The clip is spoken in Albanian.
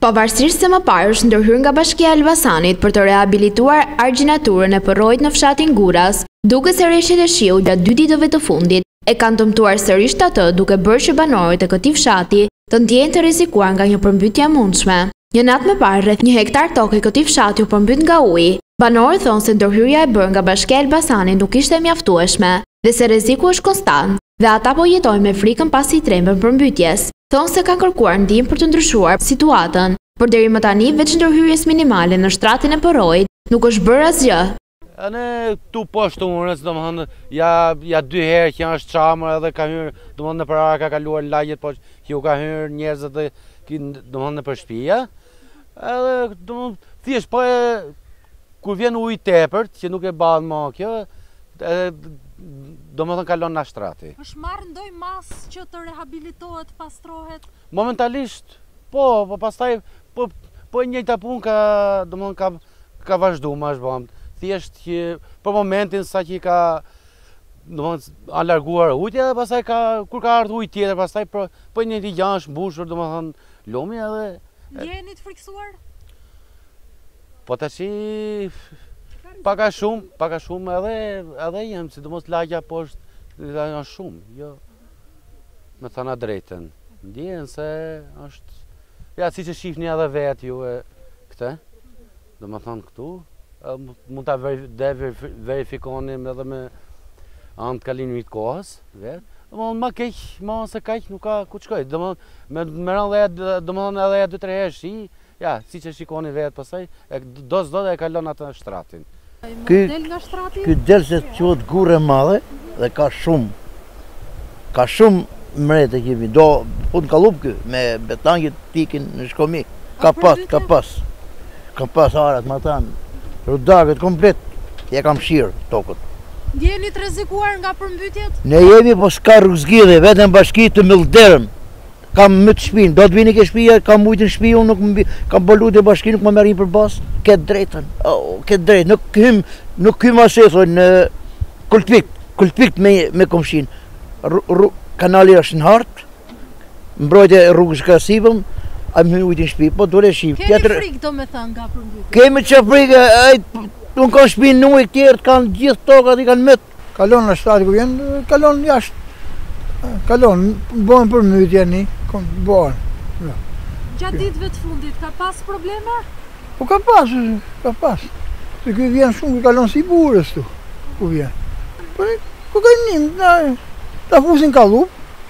Pavarësisht se më parë është ndërhyrë nga Bashkia e Elbasanit për të rehabilituar argjinaturën e përroit në fshatin Guras, duket se reshjet e shiut gjatë dy ditëve të fundit e kanë dëmtuar sërisht atë duke bërë që banorët e këtij fshati të ndjehen të rrezikuar nga një përmbytje e mundshme. Një natë më parë rreth një hektar tokë e këtij fshati u përmbyt nga uji. Banorët thonë se ndërhyrja e bërë nga Bashkia e Elbasanit nuk ishte e mjaftueshme dhe se rreziku është konstant. dhe ata po jetojnë me frikën pasi i trembën përmbytjes. Thonë se kanë kërkuar ndihmë për të ndryshuar situatën, por deri më tani veç ndërhyrjes minimale në shtratin e përroit, nuk është bërë asgjë. Ne këtu poshtë urës, domethënë ja ja dy herë që është çarë edhe ka hyrë, domethënë nëpër ara ka kaluar lagjet, po që u ka hyrë njerëzve edhe domethënë nëpër shpia. Edhe domethënë thjesht po e kur vjen ujë tepërt që nuk e ban më kjo, edhe domethënë kalon nga shtrati. Është marrë ndonjë masë që të rehabilitohet, pastrohet? Momentalisht, po, po pastaj, po, po e njëjta punë ka, domethënë ka, ka vazhdu ma është bëmë. Thjesht që për momentin sa që ka, domethënë, ka larguar ujt edhe pastaj ka, kur ka ardhë ujtë tjetër, pastaj për, po, për po e njëjta gja është mbushur, domethënë, Lumi edhe... Ndjeheni të frikësuar? Po të si... Paka shumë, paka shumë edhe, edhe jemi, sidomos lagja poshtë, janë shumë, jo. Me thanë të drejtën, ndjenë se është, ja siç e shifni edhe vetë ju e këtu, Domethënë këtu mund ta verifikoni edhe me anë të kalimit të kohës vetë. Domethënë më keq, më se kaq nuk ka ku të shkojë. Domethënë me me rënë dhe domethënë edhe ja dy tre herë shi, ja, siç e shikoni vetë pastaj, e do s'do e kalon atë shtratin. Ky del nga shtrati? Ky del se quhet gurrë e madhe dhe ka shumë Ka shum rreth kemi, do punë kallëp ky, me beton t'ikin në Shkumbin, ka pas, ka pas, ka pas arat ma tan, rudakët komplet, ja kam shirë tokat. Ndiheni të rrezikuar nga përmbytjet? Ne jemi po s'ka rrugëzgjidhje, vetëm bashkia të mbyll derën, Kam myt shpinë, do të vini ke shpia, kam ujtë në shpi, unë nuk më kam bo lutje bashkinë, nuk më marrin për bazë, ke drejtën, oh, ke drejtë, nuk kym, nuk kym ashe, thonë, në konflikt, konflikt me, me komshin, kanali është në hartë, mbrojtje rrugës krasivëm, a më ujtë në shpi, po ra shi. Kemi tjetër... frikë domethënë nga përmbytje? Kemi që frikë, unë kam shpinë n'ujë tjertë, kanë gjithë tokat i kanë myt, Kalon nga shtrati kur vjen, kalon jashtë. Kalon, bëhen përmytje një, bëhen. Gjatë ditëve të fundit, ka pas probleme? Po ka pas, ka pas. Se kjo vjen shumë, kjo kalon sipër urës ktu, kur vjen. Po, ku ka një, ta fusin kallëp,